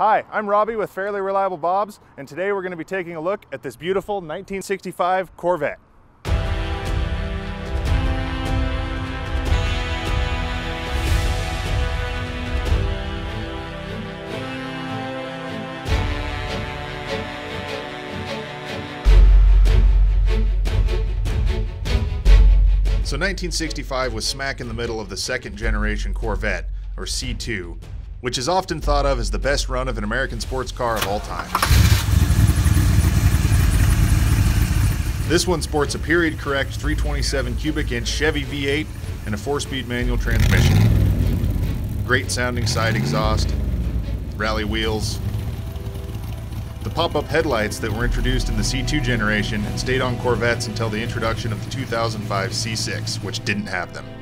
Hi, I'm Robbie with Fairly Reliable Bob's, and today we're going to be taking a look at this beautiful 1965 Corvette. So 1965 was smack in the middle of the second generation Corvette, or C2, which is often thought of as the best run of an American sports car of all time. This one sports a period correct 327 cubic inch Chevy V8 and a 4-speed manual transmission. Great sounding side exhaust, rally wheels, the pop-up headlights that were introduced in the C2 generation and stayed on Corvettes until the introduction of the 2005 C6, which didn't have them.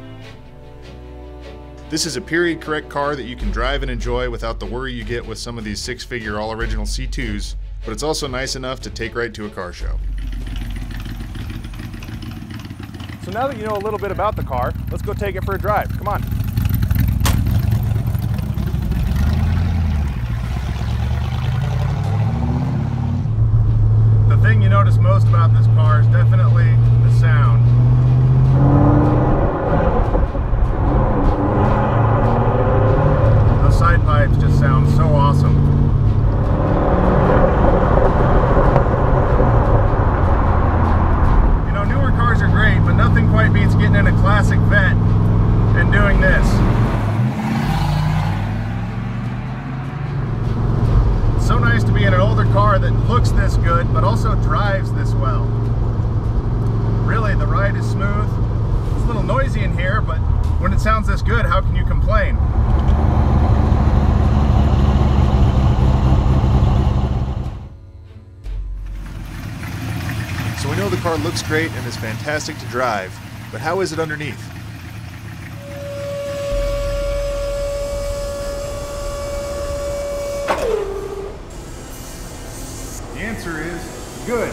This is a period correct car that you can drive and enjoy without the worry you get with some of these six-figure all-original C2s, but it's also nice enough to take right to a car show. So now that you know a little bit about the car, let's go take it for a drive. Come on. The thing you notice most about this car getting in a classic Vette and doing this. It's so nice to be in an older car that looks this good, but also drives this well. Really, the ride is smooth. It's a little noisy in here, but when it sounds this good, how can you complain? So we know the car looks great and is fantastic to drive, but how is it underneath? The answer is good.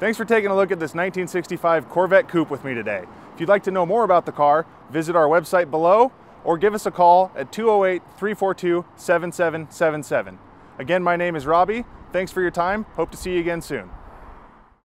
Thanks for taking a look at this 1965 Corvette Coupe with me today. If you'd like to know more about the car, visit our website below or give us a call at 208 342 7777. Again, my name is Robbie. Thanks for your time. Hope to see you again soon.